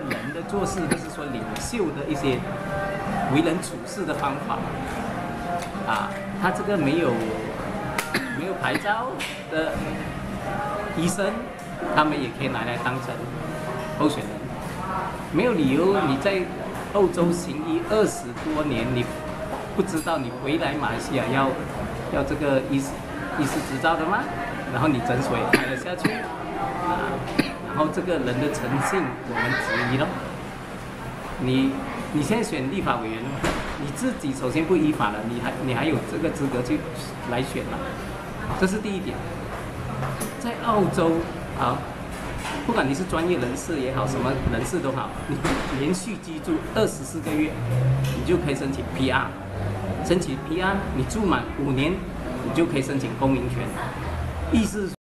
人的做事，就是说领袖的一些为人处事的方法。啊，他这个没有没有牌照的医生，他们也可以拿来当成候选人。没有理由你在欧洲行医二十多年，你不知道你回来马来西亚要要这个医师医师执照的吗？然后你诊所也开了下去，啊，这个人的诚信我们质疑了。你你现在选立法委员了？你自己首先不依法了，你还你还有这个资格去来选吗？这是第一点。在澳洲啊，不管你是专业人士也好，什么人士都好，你连续居住二十四个月，你就可以申请 PR。申请 PR，你住满五年，你就可以申请公民权。意思。